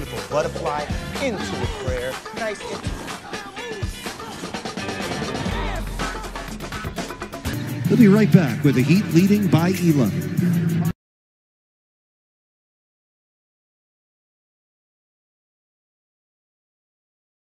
beautiful butterfly into a prayer. Nice. We'll be right back with the Heat leading by 11.